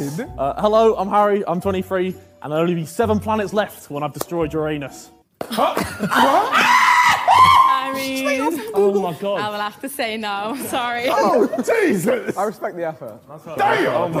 fine. Uh, hello, I'm Harry. I'm 23, and there'll only be seven planets left when I've destroyed Uranus. I mean, Oh my God! I will have to say no. Sorry. Oh, Jesus. I respect the effort. Damn.